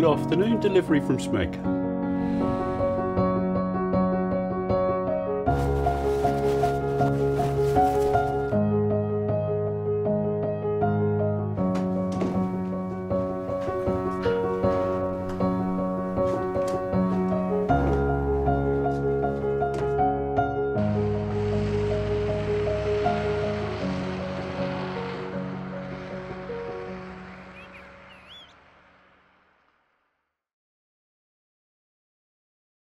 Good afternoon, delivery from Smeg.